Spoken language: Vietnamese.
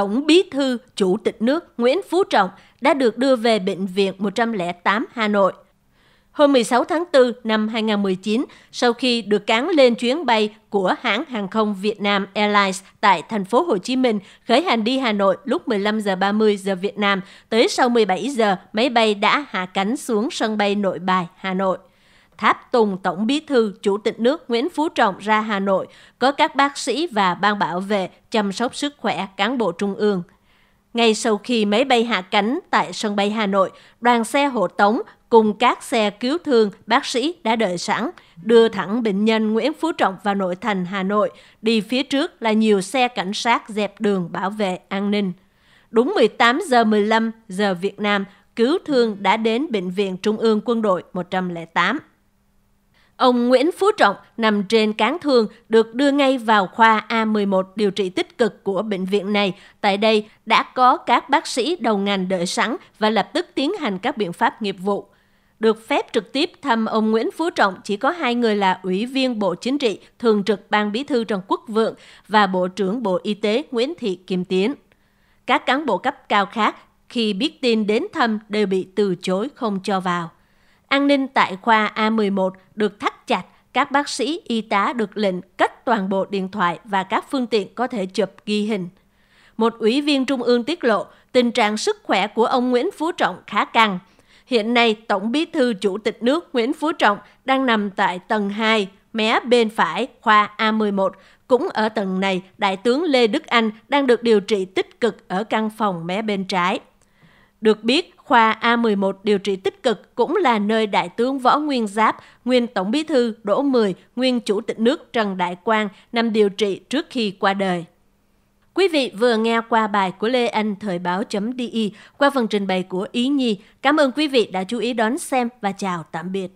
Tổng Bí thư Chủ tịch nước Nguyễn Phú Trọng đã được đưa về Bệnh viện 108 Hà Nội. Hôm 16 tháng 4 năm 2019, sau khi được cán lên chuyến bay của hãng hàng không Việt Nam Airlines tại thành phố Hồ Chí Minh khởi hành đi Hà Nội lúc 15 giờ 30 giờ Việt Nam, tới sau 17 giờ, máy bay đã hạ cánh xuống sân bay Nội Bài, Hà Nội tháp tùng Tổng Bí thư Chủ tịch nước Nguyễn Phú Trọng ra Hà Nội, có các bác sĩ và ban bảo vệ chăm sóc sức khỏe cán bộ trung ương. Ngay sau khi máy bay hạ cánh tại sân bay Hà Nội, đoàn xe hộ tống cùng các xe cứu thương, bác sĩ đã đợi sẵn, đưa thẳng bệnh nhân Nguyễn Phú Trọng vào nội thành Hà Nội. Đi phía trước là nhiều xe cảnh sát dẹp đường bảo vệ an ninh. Đúng 18 giờ 15 giờ Việt Nam, cứu thương đã đến Bệnh viện Trung ương Quân đội 108. Ông Nguyễn Phú Trọng nằm trên cán thương được đưa ngay vào khoa A11 điều trị tích cực của bệnh viện này. Tại đây đã có các bác sĩ đầu ngành đợi sẵn và lập tức tiến hành các biện pháp nghiệp vụ. Được phép trực tiếp thăm ông Nguyễn Phú Trọng chỉ có hai người là Ủy viên Bộ Chính trị, Thường trực Ban Bí thư Trần Quốc Vượng và Bộ trưởng Bộ Y tế Nguyễn Thị Kim Tiến. Các cán bộ cấp cao khác khi biết tin đến thăm đều bị từ chối không cho vào. An ninh tại khoa A11 được thắt chặt, các bác sĩ, y tá được lệnh cất toàn bộ điện thoại và các phương tiện có thể chụp ghi hình. Một ủy viên trung ương tiết lộ tình trạng sức khỏe của ông Nguyễn Phú Trọng khá căng. Hiện nay, Tổng bí thư Chủ tịch nước Nguyễn Phú Trọng đang nằm tại tầng 2, mé bên phải khoa A11. Cũng ở tầng này, Đại tướng Lê Đức Anh đang được điều trị tích cực ở căn phòng mé bên trái. Được biết, khoa A11 điều trị tích cực cũng là nơi Đại tướng Võ Nguyên Giáp, nguyên Tổng bí thư Đỗ Mười, nguyên Chủ tịch nước Trần Đại Quang nằm điều trị trước khi qua đời. Quý vị vừa nghe qua bài của Lê Anh thời báo.di qua phần trình bày của Ý Nhi. Cảm ơn quý vị đã chú ý đón xem và chào tạm biệt.